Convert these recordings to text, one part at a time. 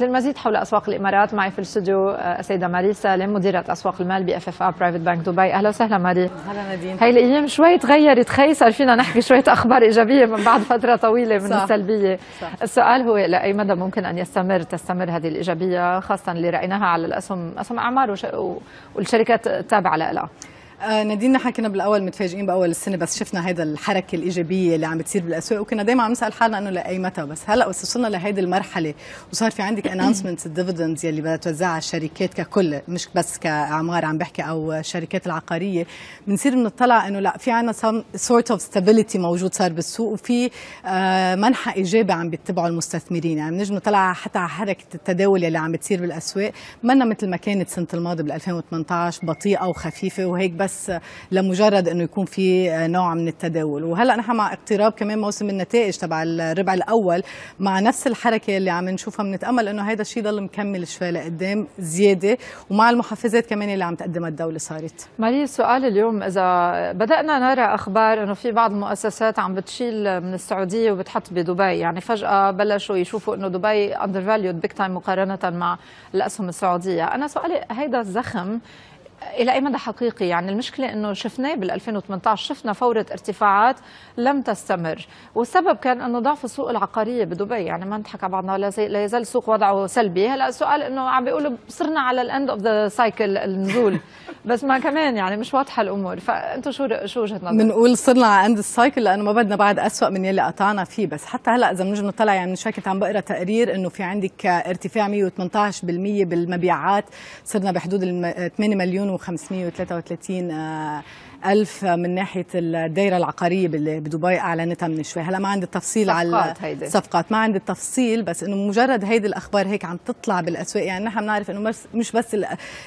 للمزيد حول أسواق الإمارات معي في الاستوديو السيدة ماري سالم مديرة أسواق المال بـ FFA Private Bank دبي أهلا وسهلا ماري. هلا نادين. هي الأيام شوي تغيرت خي صار فينا نحكي شوية أخبار إيجابية من بعد فترة طويلة من صح. السلبية. صح. السؤال هو لأي مدى ممكن أن يستمر تستمر هذه الإيجابية خاصة اللي رأيناها على الأسهم أسهم إعمار والشركات التابعه لها؟ آه نادين نحن كنا بالأول متفاجئين بأول السنة بس شفنا هيدا الحركة الإيجابية اللي عم بتصير بالأسواق وكنا دائما عم نسأل حالنا إنه لأي متى بس هلأ بس وصلنا لهيدي المرحلة وصار في عندك announcements ال dividends يلي بدها توزعها الشركات ككل مش بس كإعمار عم بحكي أو الشركات العقارية. بنصير بنطلع إنه لأ في عندنا sort of stability موجود صار بالسوق وفي آه منحى ايجابي عم بيتبعوا المستثمرين. يعني بنجي نطلع حتى على حركة التداول يلي عم بتصير بالأسواق. منا مثل ما كانت سنة الماضي بال 2018 بطيئة وخفيفة وهيك بس بس لمجرد إنه يكون في نوع من التداول. وهلأ نحن مع اقتراب كمان موسم النتائج تبع الربع الأول مع نفس الحركة اللي عم نشوفها بنتأمل إنه هذا الشيء ضل مكمل شوي لقدام زيادة ومع المحفزات كمان اللي عم تقدمها الدولة صارت. ماري السؤال اليوم إذا بدأنا نرى أخبار إنه في بعض المؤسسات عم بتشيل من السعودية وبتحط بدبي. يعني فجأة بلشوا يشوفوا إنه دبي undervalued big time مقارنة مع الأسهم السعودية. أنا سؤالي هيدا الزخم إلى أي مدى حقيقي؟ يعني المشكلة إنه شفناه بال 2018 شفنا فورة ارتفاعات لم تستمر. والسبب كان إنه ضعف السوق العقارية بدبي. يعني ما نضحك على بعضنا لا يزال السوق وضعه سلبي. هلا السؤال إنه عم بيقولوا صرنا على ال end of the cycle النزول. بس ما كمان يعني مش واضحة الأمور. فانتم شو شو وجهة نظركم بنقول صرنا على end ال cycle لأنه ما بدنا بعد اسوء من يلي قطعنا فيه. بس حتى هلا إذا بنجي نطلع يعني شوي كنت عم بقرأ تقرير إنه في عندك ارتفاع 118% بالمبيعات. صرنا بحدود 8 مليون و533 ألف من ناحية الدائرة العقارية بدبي أعلنتها من شوي. هلا ما عندي التفصيل على الصفقات ما عندي التفصيل بس إنه مجرد هيدي الأخبار هيك عم تطلع بالأسواق يعني نحن بنعرف إنه مش بس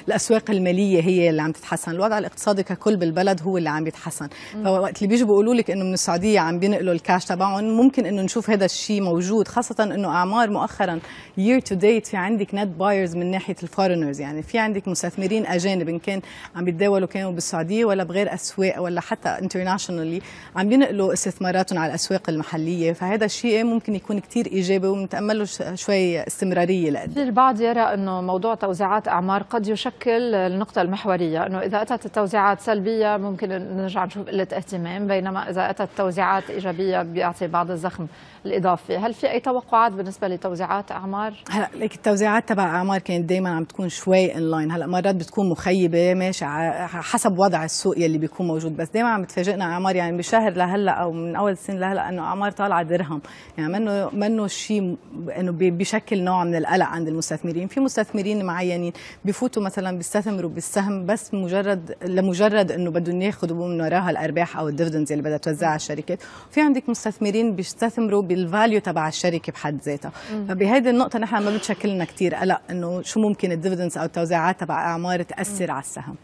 الأسواق المالية هي اللي عم تتحسن الوضع الاقتصادي ككل بالبلد هو اللي عم يتحسن. فوقت اللي بيجوا بيقولوا لك إنه من السعودية عم بينقلوا الكاش تبعهم ممكن إنه نشوف هذا الشيء موجود خاصة إنه إعمار مؤخرا year to date في عندك net buyers من ناحية ال foreigners يعني في عندك مستثمرين أجانب إن كان عم بيتداولوا كانوا بالسعودية ولا بغير اسواق ولا حتى internationally عم بينقلوا استثماراتهم على الأسواق المحلية. فهذا الشيء ممكن يكون كثير إيجابي وبنتامل له شوي استمرارية لقدام في البعض يرى إنه موضوع توزيعات إعمار قد يشكل النقطة المحورية إنه إذا أتت التوزيعات سلبية ممكن نرجع نشوف قلة اهتمام بينما إذا أتت توزيعات إيجابية بيعطي بعض الزخم الإضافي. هل في أي توقعات بالنسبة لتوزيعات إعمار؟ هلا ليك التوزيعات تبع إعمار كانت دائما عم تكون شوي in line هلا مرات بتكون مخيبة ماشي حسب وضع السوق يلي بيكون موجود. بس دائما عم بتفاجئنا اعمار يعني بشهر لهلأ أو من أول السنة لهلأ إنه اعمار طالعه درهم. يعني منه منه شيء إنه بيشكل نوع من القلق عند المستثمرين. في مستثمرين معينين بفوتوا مثلا بيستثمروا بالسهم بس مجرد لمجرد إنه بدهم ياخذوا من وراها الأرباح أو ال dividends اللي بدها توزعها الشركات. وفي عندك مستثمرين بيستثمروا بال value تبع الشركة بحد ذاتها. فبهيدي النقطة نحن ما بتشكل لنا كثير قلق إنه شو ممكن ال dividends أو التوزيعات تبع أعمار تأثر على السهم.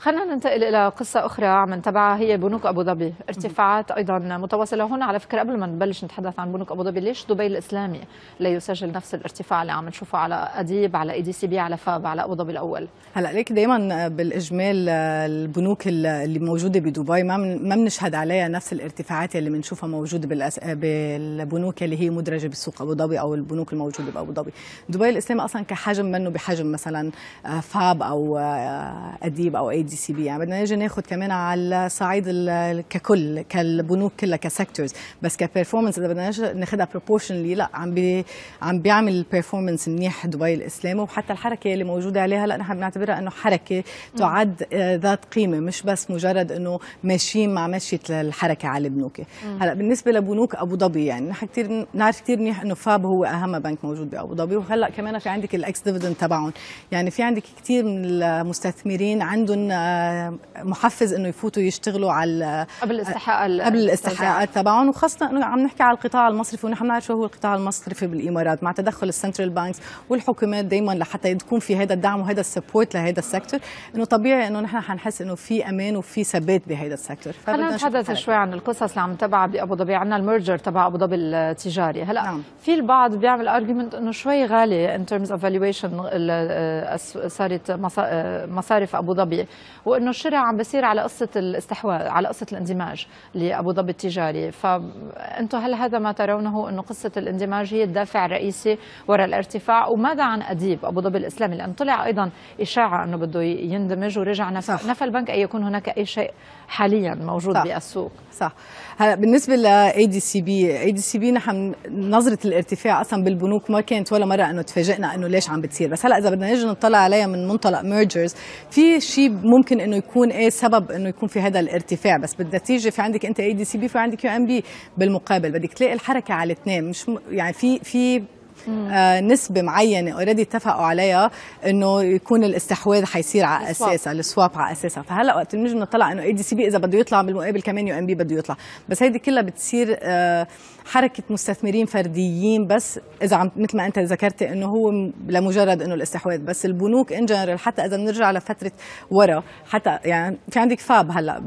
خلينا ننتقل إلى قصة أخرى عم نتابعها هي بنوك أبو ظبي. ارتفاعات أيضا متواصلة هون على فكرة قبل ما نبلش نتحدث عن بنوك أبو ظبي ليش دبي الإسلامي لا يسجل نفس الارتفاع اللي عم نشوفه على ADIB على ADCB على FAB على أبو ظبي الأول؟ هلأ ليك دائما بالإجمال البنوك اللي موجودة بدبي ما ما بنشهد عليها نفس الارتفاعات اللي بنشوفها موجودة بالأس... بالبنوك اللي هي مدرجة بسوق أبو ظبي أو البنوك الموجودة بأبو ظبي. دبي الإسلامي أصلا كحجم منه بحجم مثلا FAB أو ADIB أو ADCB يعني بدنا نجي ناخذ كمان على الصعيد ككل كالبنوك كلها ك sectors بس ك performance إذا بدنا ناخذها proportionally لا عم بي عم بيعمل performance منيح دبي الإسلامي. وحتى الحركة اللي موجودة عليها هلا نحن بنعتبرها إنه حركة تعد ذات قيمة مش بس مجرد إنه ماشيين مع مشية الحركة على البنوك. هلأ بالنسبة لبنوك أبو ظبي يعني نحن كثير نعرف كثير منيح إنه FAB هو أهم بنك موجود بأبو ظبي. وهلأ كمان في عندك ال ex-dividend تبعهم. يعني في عندك كثير من المستثمرين عندهم محفز إنه يفوتوا يشتغلوا على قبل الاستحقاق قبل الاستحقاقات تبعهم. وخاصة إنه عم نحكي على القطاع المصرفي ونحن بنعرف شو هو القطاع المصرفي بالإمارات مع تدخل ال central banks والحكومات دائما لحتى يكون في هذا الدعم وهذا ال support لهذا ال sector. إنه طبيعي إنه نحن حنحس إنه في أمان وفي ثبات بهذا ال sector. خلينا نتحدث شوي عن القصص اللي عم نتابعها بأبو ظبي. عندنا ال merger تبع أبو ظبي التجاري. هلا نعم. في البعض بيعمل argument إنه شوي غالي in terms of valuation صارت مصارف أبو ظبي. وإنه الشراء عم بصير على قصة الاستحواذ على قصة الاندماج لأبو ظبي التجاري. فانتم هل هذا ما ترونه إنه قصة الاندماج هي الدافع الرئيسي وراء الارتفاع؟ وماذا عن ADIB أبو ظبي الإسلامي؟ لأن طلع أيضا إشاعة إنه بده يندمج ورجع نفى, صح. نفى البنك أن يكون هناك أي شيء حاليا موجود صح. بالسوق. صح. هلا بالنسبة ل اي دي سي بي اي دي سي بي نحن نظرة الارتفاع أصلا بالبنوك ما كانت ولا مرة إنه تفاجئنا إنه ليش عم بتصير. بس هلا إذا بدنا نجي نطلع عليها من منطلق mergers في شيء ممكن إنه يكون إيه سبب إنه يكون في هذا الارتفاع بس بالنتيجة في عندك أنت اي دي سي بي في عندك يو إم بي بالمقابل بدك تلاقي الحركة على الاثنين مش. يعني في في آه نسبة معينة already اتفقوا عليها إنه يكون الاستحواذ حيصير على. أساسها ال swap على أساسها. فهلأ وقت نيجي نطلع إنه ADCB إذا بده يطلع بالمقابل كمان UNB بده يطلع. بس هيدي كلها بتصير آه حركة مستثمرين فرديين بس إذا عم مثل ما أنت ذكرتي إنه هو لمجرد إنه الاستحواذ. بس البنوك in general حتى إذا بنرجع لفترة ورا حتى يعني في عندك FAB هلأ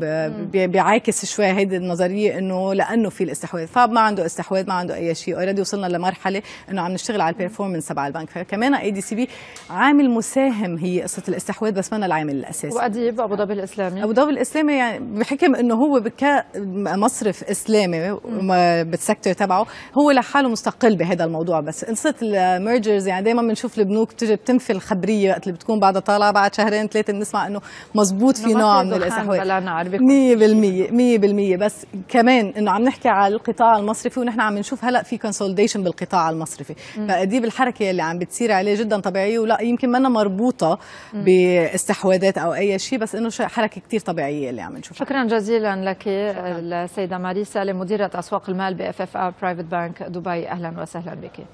بيعاكس شوي هيدي النظرية إنه لأنه في الاستحواذ. FAB ما عنده استحواذ ما عنده أي شيء. already وصلنا لمرحلة إنه عم نشتغل على ال performance تبع البنك. فكمان ADCB عامل مساهم هي قصة الاستحواذ بس ما العامل الأساسي. و ADIB أبو ظبي الإسلامي. أبو ظبي الإسلامي يعني بحكم إنه هو كمصرف إسلامي بال sector تبعه هو لحاله مستقل بهذا الموضوع. بس قصه ال mergers يعني دائما بنشوف البنوك بتجي بتنفي الخبرية وقت اللي بتكون بعدها طالعه بعد شهرين ثلاثة بنسمع إنه مزبوط في نوع من الاستحواذ. بلا نار بيكون 100% 100% بس كمان إنه عم نحكي على القطاع المصرفي ونحن عم نشوف هلأ في consolidation بالقطاع المصرفي. ف ADIB الحركه اللي عم بتصير عليه جدا طبيعية ولا يمكن منا مربوطة باستحواذات أو أي شيء بس إنه حركة كتير طبيعية اللي عم نشوفها. شكرا جزيلا لك السيدة ماري سالم مديره أسواق المال ب FFA Private Bank دبي أهلا وسهلا بك.